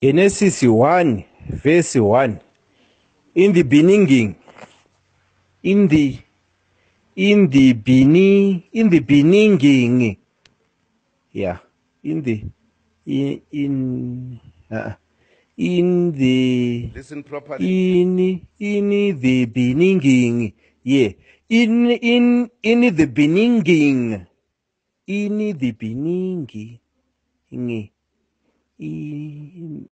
Genesis 1 verse 1 In the beginning in the in the beginning in the beginning yeah in the in in uh, in the listen properly in in the beginning yeah in in in the beginning in the beginning y